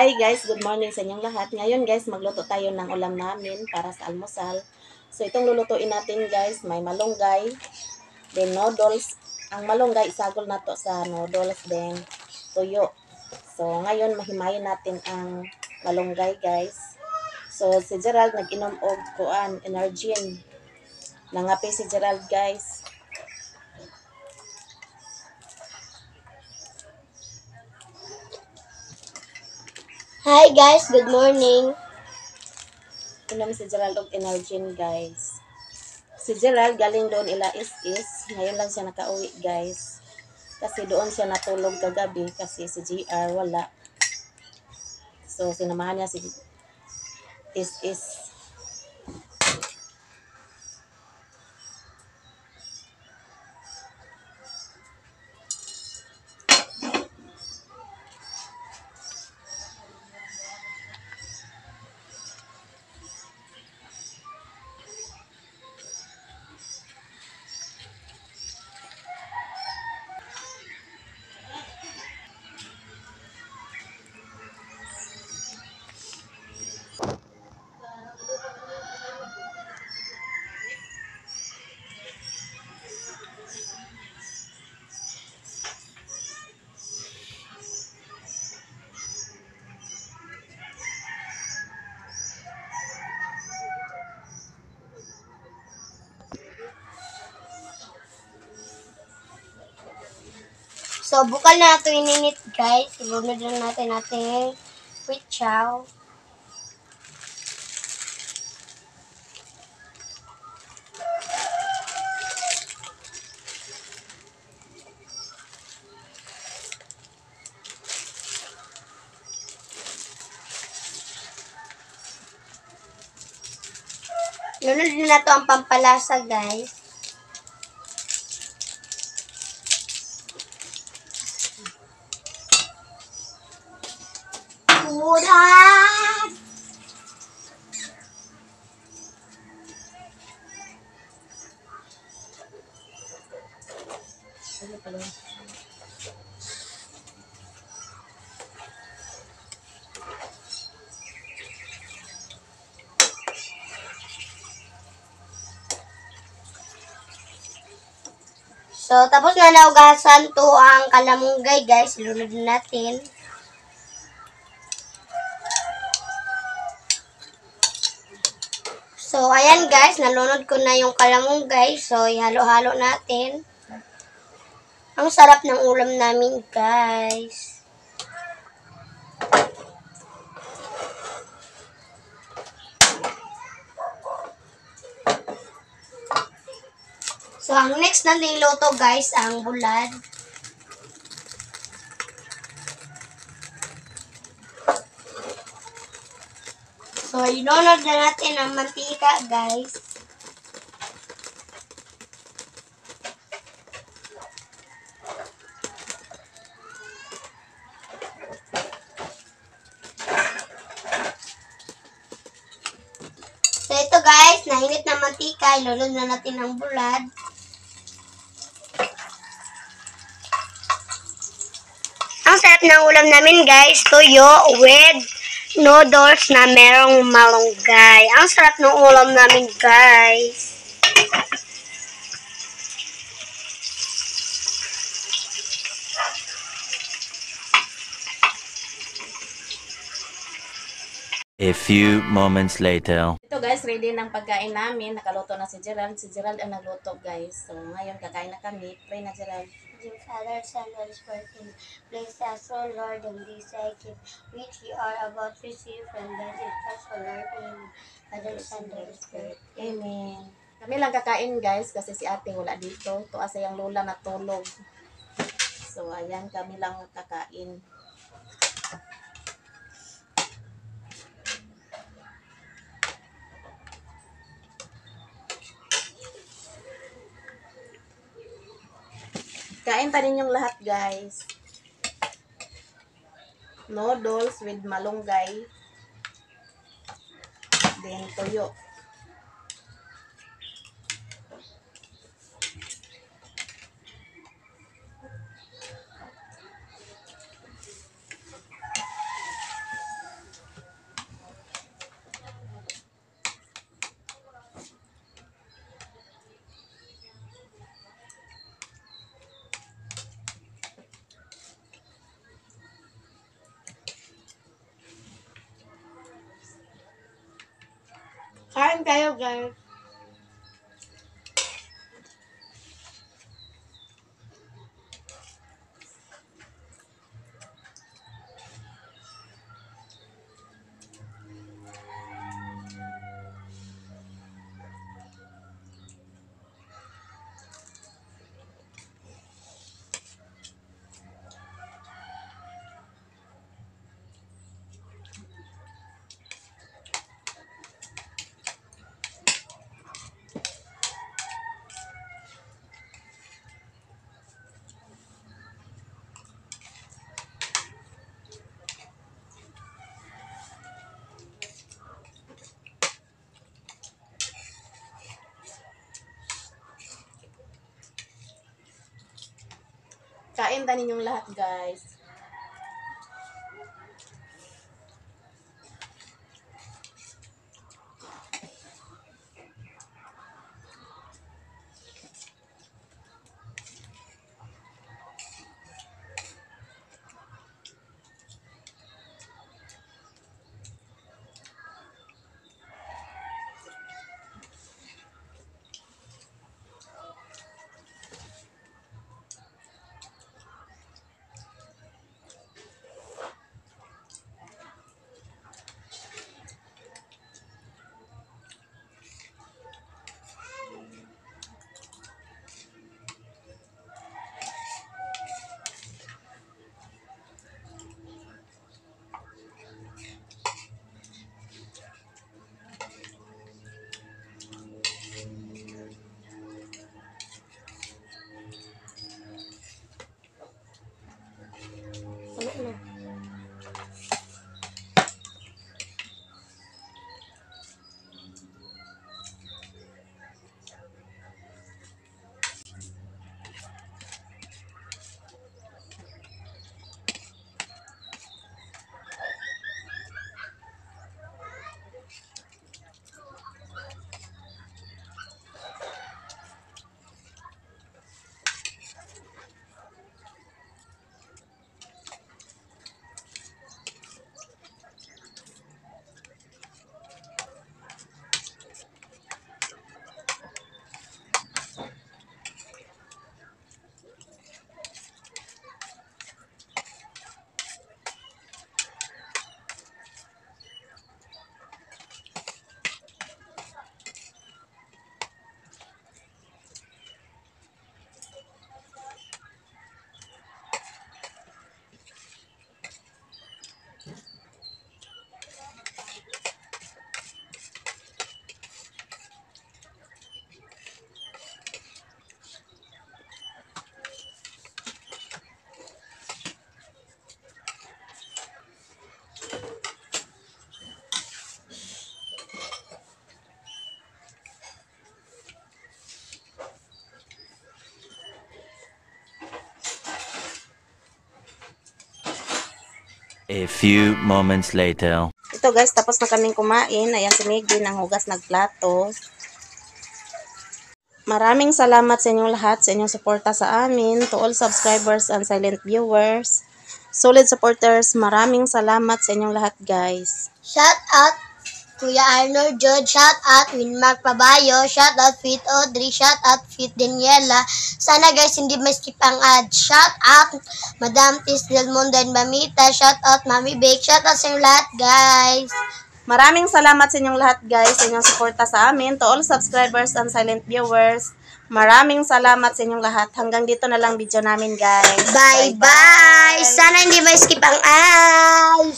Hi guys, good morning sa inyong lahat. Ngayon guys, magluto tayo ng ulam namin para sa almusal. So itong lulutuin natin guys, may malunggay, then noodles. Ang malunggay, isagol na to sa noodles, then tuyo. So ngayon, mahimayin natin ang malunggay guys. So si Gerald nag-inom og kuan, Energin. Nangapi si Gerald guys. Hi guys, good morning. Inom si Gerald og Energin guys. Si Gerald galing doon ila is-is. Ngayon lang siya nakauwi guys. Kasi doon siya natulog kagabi kasi si GR wala. So sinamahan niya si is-is. So, bukal na ito ininit guys. Ilunod lang natin natin quick chow. Lunod na to ang pampalasa guys. Ulan! So, tapos na naugasan to ang kalamunggay, guys. Lunod na natin. So, ayan guys, nalunod ko na yung kalamunggay. So, ihalo-halo natin. Ang sarap ng ulam namin, guys. So, ang next na niluto, guys, ang bulad. So, ilunod na natin ang mantika, guys. So, ito guys, nainit na mantika. Ilunod na natin ang bulad. Ang sarap ng ulam namin, guys. Tuyo with noodles na merong malunggay. Ang sarap ng ulam namin, guys. A few moments later. Ito guys, ready ng pagkain namin. Nakaluto na si Gerald. Si Gerald ang nagluto guys. So ngayon kakain na kami. Pray na Gerald. Your Father, Son, Holy Spirit, bless us, O Lord, and these I give, which we are about to receive from blessed us, O Lord, and Father, Son, Holy Spirit. Amen. Kami lang kakain guys kasi si ate wala dito. Tuwa sa yung lola na tulog. So ayan, kami lang kakain. Kain pa rin yung lahat guys. Noodles with malunggay. Then toyo. Kain tayo, guys. Kain ta ninyong lahat, guys. A few moments later. Ito guys, tapos na kaming kumain. Ayan si Miggy ng hugas nagplato. Maraming salamat sa inyong lahat sa inyong suporta sa amin. To all subscribers and silent viewers. Solid supporters, maraming salamat sa inyong lahat guys. Shout out Kuya Arnold George, shout out Winmark Pabayo, shout out Fit Audrey, shout out Fit Daniela. Sana guys hindi ma-skip ang ad. Shout out Madam Tis Del Mundo and Mamita, shout out Mami Bake, shout out sa lahat guys. Maraming salamat sa inyong lahat guys sa inyong suporta sa amin. To all subscribers and silent viewers, maraming salamat sa inyong lahat. Hanggang dito na lang video namin guys. Bye bye! Sana hindi ma-skip ang ad.